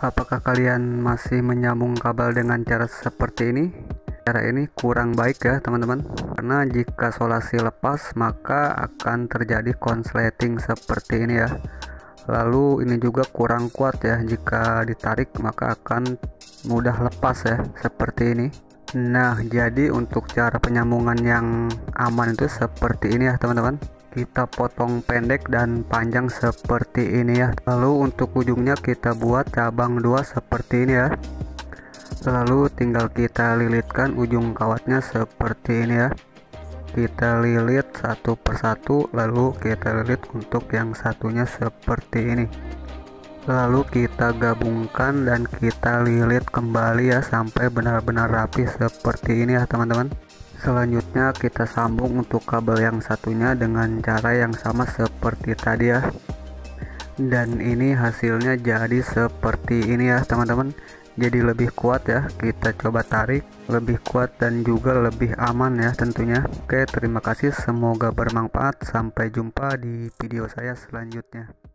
apakah kalian masih menyambung kabel dengan cara seperti ini? Cara ini kurang baik ya teman-teman. Karena jika solasi lepas maka akan terjadi konsleting seperti ini ya. Lalu ini juga kurang kuat ya. Jika ditarik maka akan mudah lepas ya seperti ini. Nah, jadi untuk cara penyambungan yang aman itu seperti ini ya, teman-teman. Kita potong pendek dan panjang seperti ini ya. Lalu untuk ujungnya kita buat cabang dua seperti ini ya. Lalu tinggal kita lilitkan ujung kawatnya seperti ini ya. Kita lilit satu persatu, lalu kita lilit untuk yang satunya seperti ini lalu kita gabungkan dan kita lilit kembali ya sampai benar-benar rapi seperti ini ya teman-teman selanjutnya kita sambung untuk kabel yang satunya dengan cara yang sama seperti tadi ya. Dan ini hasilnya jadi seperti ini ya teman-teman. Jadi lebih kuat ya kita coba tarik. Lebih kuat dan juga lebih aman ya tentunya. Oke terima kasih. Semoga bermanfaat. Sampai jumpa di video saya selanjutnya